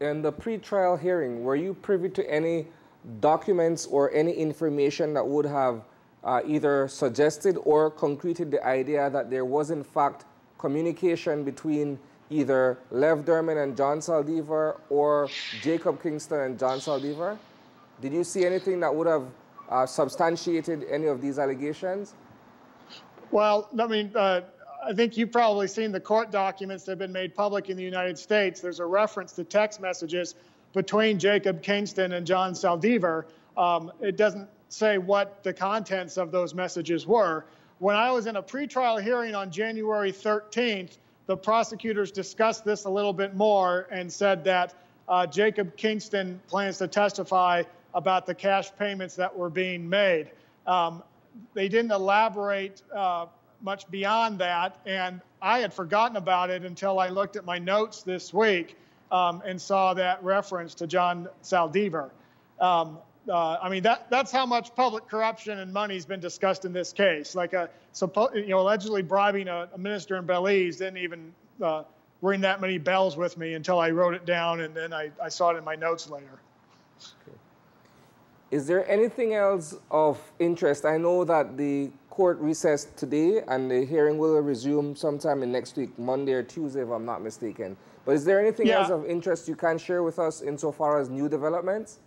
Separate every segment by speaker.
Speaker 1: in the pre-trial hearing, were you privy to any documents or any information that would have uh, either suggested or concreted the idea that there was in fact communication between either Lev Dermen and John Saldivar or Jacob Kingston and John Saldivar? Did you see anything that would have uh, substantiated any of these allegations?
Speaker 2: Well, I mean, uh, I think you've probably seen the court documents that have been made public in the United States. There's a reference to text messages between Jacob Kingston and John Saldivar. Um, it doesn't say what the contents of those messages were. When I was in a pretrial hearing on January 13th, the prosecutors discussed this a little bit more and said that uh, Jacob Kingston plans to testify about the cash payments that were being made. Um, they didn't elaborate uh, much beyond that, and I had forgotten about it until I looked at my notes this week um, and saw that reference to John Saldivar. Um, uh, I mean, that, that's how much public corruption and money has been discussed in this case. Like, a, suppo- you know, allegedly bribing a, a minister in Belize didn't even uh, ring that many bells with me until I wrote it down and then I, I saw it in my notes later. Okay.
Speaker 1: Is there anything else of interest? I know that the court recessed today and the hearing will resume sometime in next week, Monday or Tuesday, if I'm not mistaken. But is there anything yeah. else of interest you can share with us insofar as new developments?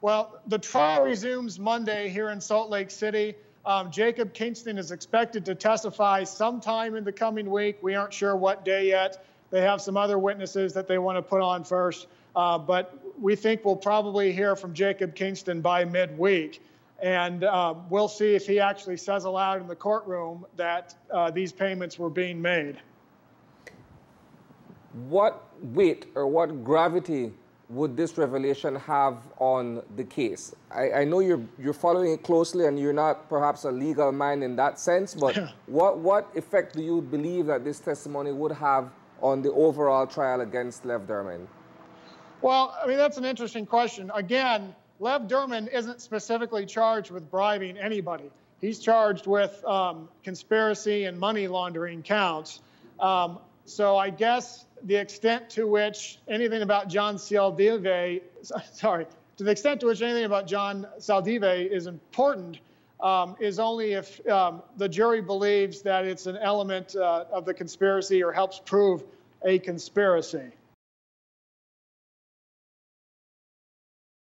Speaker 2: Well, the trial resumes Monday here in Salt Lake City. Um, Jacob Kingston is expected to testify sometime in the coming week. We aren't sure what day yet. They have some other witnesses that they want to put on first. Uh, but we think we'll probably hear from Jacob Kingston by midweek. And uh, we'll see if he actually says aloud in the courtroom that uh, these payments were being made.
Speaker 1: What weight or what gravity would this revelation have on the case? I, I, know you're, you're following it closely and you're not perhaps a legal mind in that sense, but what, what effect do you believe that this testimony would have on the overall trial against Lev Dermen?
Speaker 2: Well, I mean, that's an interesting question. Again, Lev Dermen isn't specifically charged with bribing anybody. He's charged with um, conspiracy and money laundering counts. Um, so I guess the extent to which anything about John Saldivar, sorry, to the extent to which anything about John Saldivar is important um, is only if um, the jury believes that it's an element uh, of the conspiracy or helps prove a conspiracy.